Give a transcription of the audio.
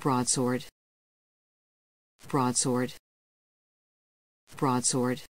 broadsword. Broadsword. Broadsword.